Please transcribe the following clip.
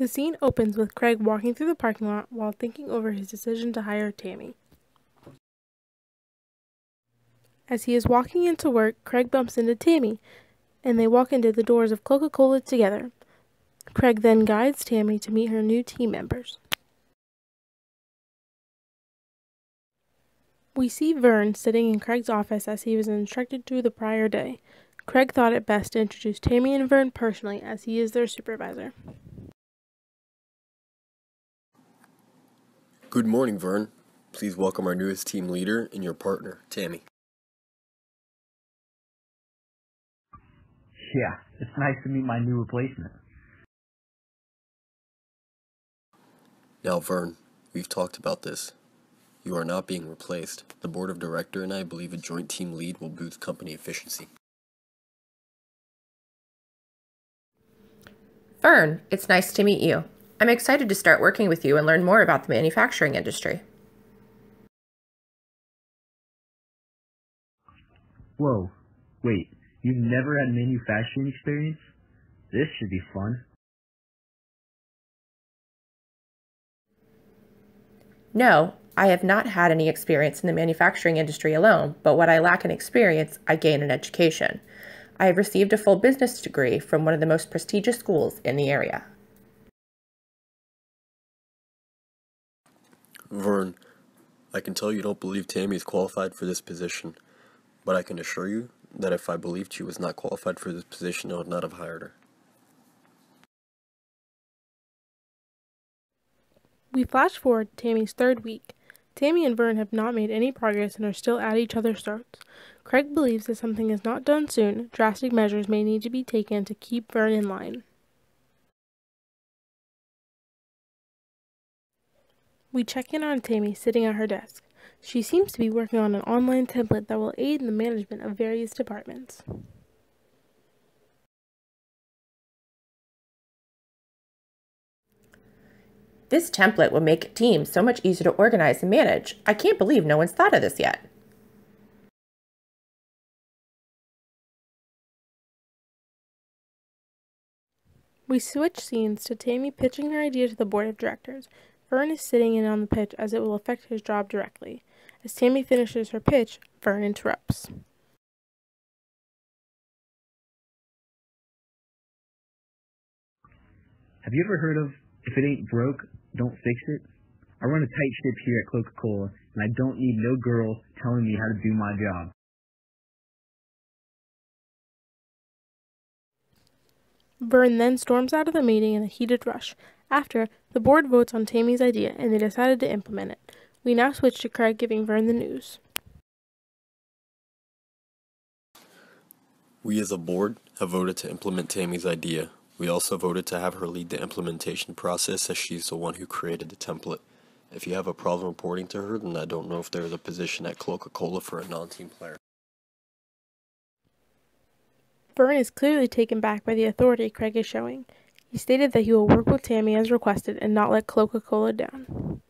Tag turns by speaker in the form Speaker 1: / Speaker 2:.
Speaker 1: The scene opens with Craig walking through the parking lot while thinking over his decision to hire Tammy. As he is walking into work, Craig bumps into Tammy, and they walk into the doors of Cloaca-Cola together. Craig then guides Tammy to meet her new team members. We see Vern sitting in Craig's office as he was instructed to the prior day. Craig thought it best to introduce Tammy and Vern personally as he is their supervisor.
Speaker 2: Good morning, Vern. Please welcome our newest team leader and your partner, Tammy.
Speaker 3: Yeah, it's nice to meet my new replacement.
Speaker 2: Now, Vern, we've talked about this. You are not being replaced. The board of director and I believe a joint team lead will boost company efficiency.
Speaker 4: Vern, it's nice to meet you. I'm excited to start working with you and learn more about the manufacturing industry.
Speaker 3: Whoa, wait, you've never had manufacturing experience? This should be fun.
Speaker 4: No, I have not had any experience in the manufacturing industry alone, but what I lack in experience, I gain in education. I have received a full business degree from one of the most prestigious schools in the area.
Speaker 2: Vern, I can tell you don't believe Tammy is qualified for this position, but I can assure you that if I believed she was not qualified for this position, I would not have hired her.
Speaker 1: We flash forward to Tammy's third week. Tammy and Vern have not made any progress and are still at each other's throats. Craig believes that something is not done soon, drastic measures may need to be taken to keep Vern in line. We check in on Tammy sitting at her desk. She seems to be working on an online template that will aid in the management of various departments.
Speaker 4: This template will make teams so much easier to organize and manage. I can't believe no one's thought of this yet.
Speaker 1: We switch scenes to Tammy pitching her idea to the board of directors. Vern is sitting in on the pitch as it will affect his job directly. As Tammy finishes her pitch, Vern interrupts.
Speaker 3: Have you ever heard of if it ain't broke, don't fix it? I run a tight ship here at Cloaca-Cola, and I don't need no girl telling me how to do my job.
Speaker 1: Vern then storms out of the meeting in a heated rush. After, the board votes on Tammy's idea and they decided to implement it. We now switch to Craig giving Vern the news.
Speaker 2: We as a board have voted to implement Tammy's idea. We also voted to have her lead the implementation process as she's the one who created the template. If you have a problem reporting to her, then I don't know if there's a position at Cloaca-Cola for a non-team player.
Speaker 1: Vern is clearly taken back by the authority Craig is showing. He stated that he will work with Tammy as requested and not let Cloaca-Cola down.